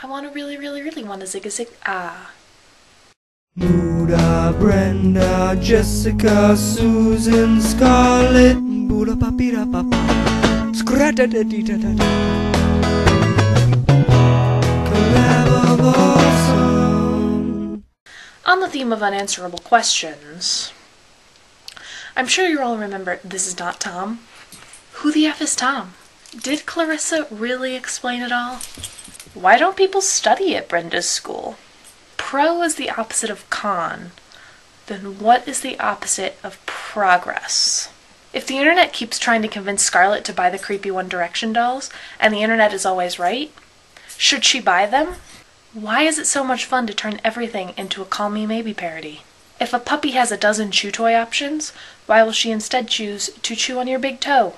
I want to really, really, really want to zig a zig ah. Muda, Brenda, Jessica, Susan, Scarlett, Bula papira papa, scrata da dee da da da. Awesome. On the theme of unanswerable questions, I'm sure you all remember This Is Not Tom. Who the F is Tom? Did Clarissa really explain it all? Why don't people study at Brenda's school? Pro is the opposite of con. Then what is the opposite of progress? If the internet keeps trying to convince Scarlett to buy the creepy One Direction dolls, and the internet is always right, should she buy them? Why is it so much fun to turn everything into a Call Me Maybe parody? If a puppy has a dozen chew toy options, why will she instead choose to chew on your big toe?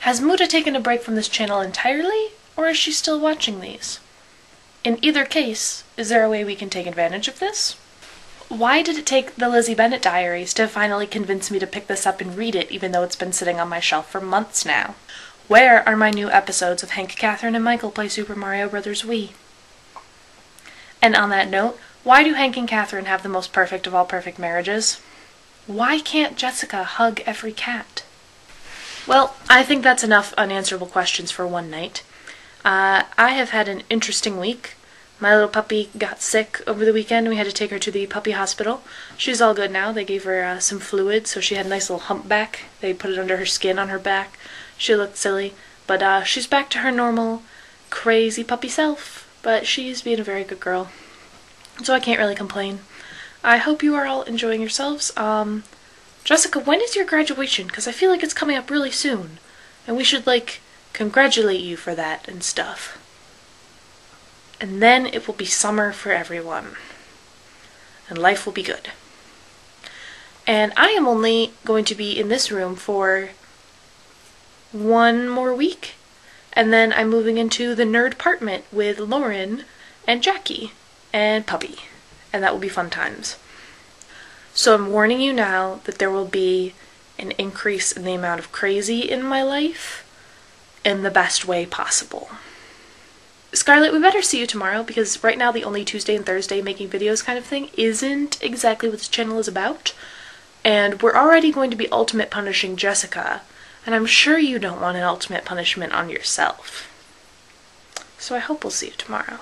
Has Muda taken a break from this channel entirely, or is she still watching these? In either case, is there a way we can take advantage of this? Why did it take the Lizzie Bennet diaries to finally convince me to pick this up and read it, even though it's been sitting on my shelf for months now? Where are my new episodes of Hank, Katherine, and Michael play Super Mario Bros. Wii? And on that note, why do Hank and Katherine have the most perfect of all perfect marriages? Why can't Jessica hug every cat? Well, I think that's enough unanswerable questions for one night. Uh, I have had an interesting week. My little puppy got sick over the weekend. We had to take her to the puppy hospital. She's all good now. They gave her uh, some fluid, so she had a nice little humpback. They put it under her skin on her back. She looked silly, but uh, she's back to her normal, crazy puppy self. But she's being a very good girl, so I can't really complain. I hope you are all enjoying yourselves. Um, Jessica, when is your graduation? Because I feel like it's coming up really soon, and we should like congratulate you for that and stuff. And then it will be summer for everyone. And life will be good. And I am only going to be in this room for one more week. And then I'm moving into the nerd apartment with Lauren and Jackie and Puppy. And that will be fun times. So I'm warning you now that there will be an increase in the amount of crazy in my life in the best way possible. Scarlett, we better see you tomorrow because right now the only Tuesday and Thursday making videos kind of thing isn't exactly what this channel is about. And we're already going to be ultimate punishing Jessica, and I'm sure you don't want an ultimate punishment on yourself. So I hope we'll see you tomorrow.